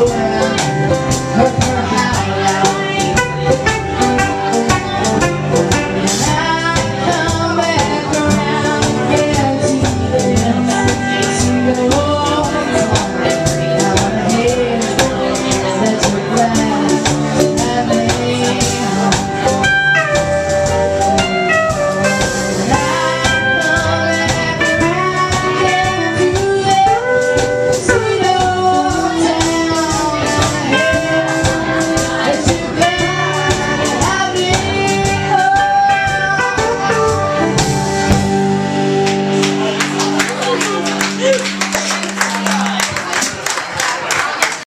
away.